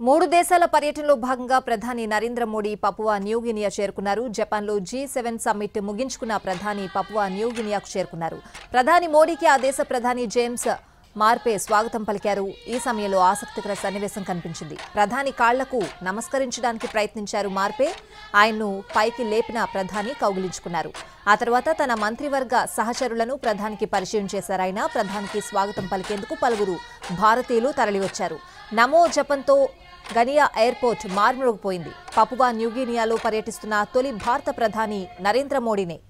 మూడు దేశాల పర్యటనలో భాగంగా ప్రధాని నరేంద్ర మోడీ పపువా న్యూగినియా చేరుకున్నారు. జపాన్లో జీ సెవెన్ సమ్మిట్ ముగించుకున్న ప్రధాని పపువా న్యూగినియాకు చేరుకున్నారు. ప్రధాని మోడీకి ఆ దేశ ప్రధాని జేమ్స్ మార్పే స్వాగతం పలికారు. ఈ సమయంలో ఆసక్తికర సన్నివేశం కనిపించింది. ప్రధాని కాళ్ళకు నమస్కరించడానికి ప్రయత్నించారు మార్పే. ఆయన్ను పైకి లేపిన ప్రధాని కౌగిలించుకున్నారు. ఆ తర్వాత తన మంత్రివర్గ సహచరులను ప్రధానికి పరిచయం చేశారు. ప్రధానికి స్వాగతం పలికేందుకు పలువురు భారతీయులు తరలివచ్చారు. నమో జపంతో గనియా ఎయిర్పోర్ట్ మార్మోగిపోయింది. పపువా న్యూగినియాలో పర్యటిస్తున్న తొలి భారత ప్రధాని నరేంద్ర మోడీనే.